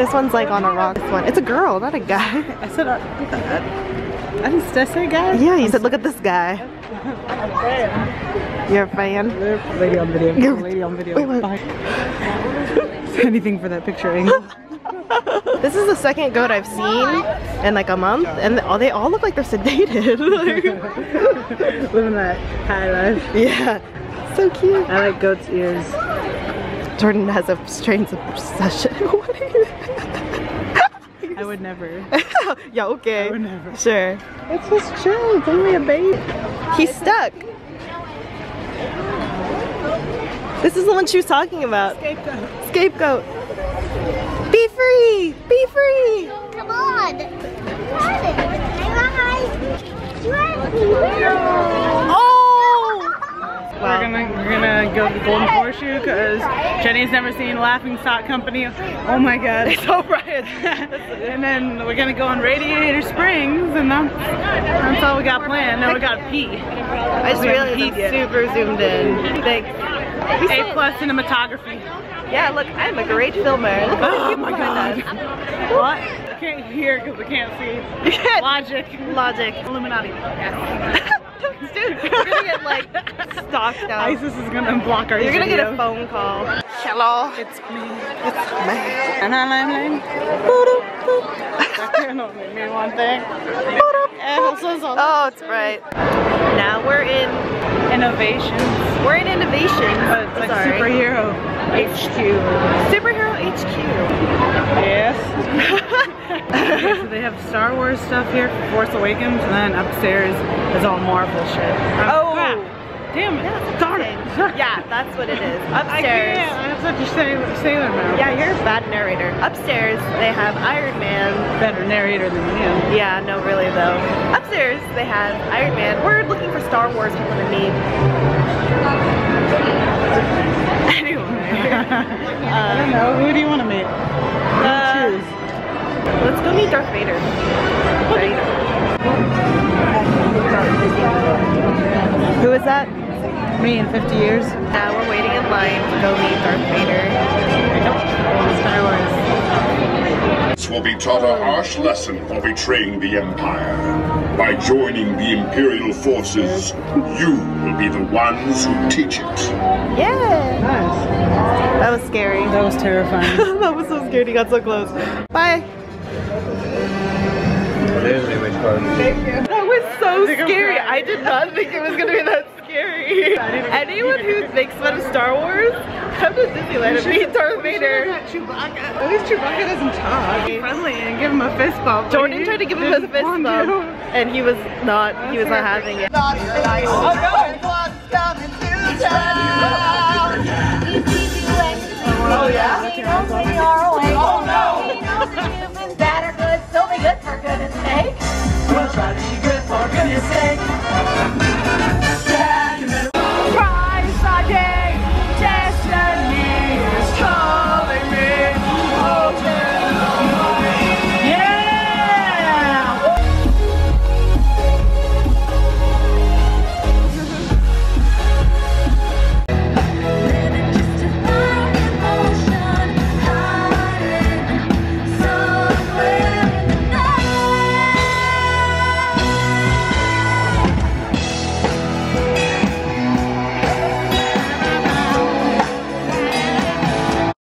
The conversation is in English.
This one's like on a rock. This one. It's a girl, not a guy. I said, uh, I didn't say guy? Yeah, you said, look at this guy. I'm a fan. You're a fan? Lady on video. Lady on video. Wait, wait. Anything for that picture angle. This is the second goat I've seen in like a month, and all they all look like they're sedated. Living that high life. yeah, so cute. I like goat's ears. Jordyn has a strange obsession. I would never. yeah, okay. I would never. Sure. It's just chill. It's only a baby. He's stuck. This is the one she was talking about. Scapegoat. Scapegoat. Be free! Be free! Come on. Oh! We're gonna we're gonna go to the Golden Horseshoe because Jenny's never seen Laughing Stock Company. Oh my god. It's alright. and then we're gonna go on Radiator Springs and that's, that's all we got planned. Now we gotta pee. I just realized I'm super zoomed in. Thanks. We A plus cinematography. Yeah, look, I'm a great filmer. Look Oh my god. us. What? I can't hear because I can't see. You can't- Logic. Logic. Illuminati. Yes. Dude, you're gonna get like stalked out. ISIS is gonna block our You're gonna get a phone call. Hello. It's me. It's me. And I'm like, that cannot make me one thing. So- so- Oh, it's bright. Now we're in Innoventions. we're in innovention. But it's like Sorry. superhero HQ. Superhero HQ. Yes. so they have Star Wars stuff here for Force Awakens, and then upstairs is all Marvel shit. Oh. Damn it. Darn it. Yeah, that's what it is. I Upstairs. can't. I have such a sailor, sailor mouth. Yeah, you're a bad narrator. Upstairs, they have Iron Man. Better narrator than you. Yeah, no, really though. Upstairs, they have Iron Man. We're looking for Star Wars people to meet. Anyway. I don't know. Who do you want to meet? Uh, choose? Let's go meet Darth Vader. Who is that? Me in 50 years. Now we're waiting in line to go meet Darth Vader. Star Wars. This will be taught a harsh lesson for betraying the Empire. By joining the Imperial forces, you will be the ones who teach it. Yeah. Nice. That was scary. That was terrifying. that was so scary. He got so close. Bye. That was so scary. I did not think it was gonna be that scary. Anyone who makes fun of Star Wars, come to Disneyland and meet Darth Vader. Chewbacca. At least Chewbacca doesn't talk. Be friendly and give him a fist bump. Jordyn he tried to give him a fist bump, to. and he was not. He was not having it. Oh, oh yeah? He knows we are awake. Oh no! He knows that you've been bad or good, still be good for goodness sake. We'll try to can you say?